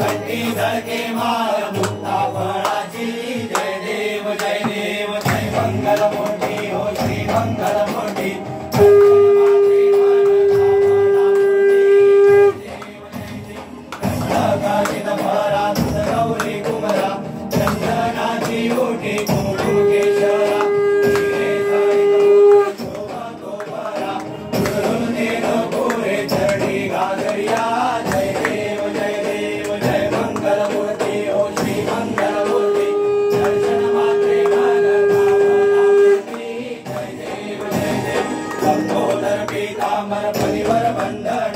कट्टी धर के मार मुक्ता पर मर परिवर बंधन।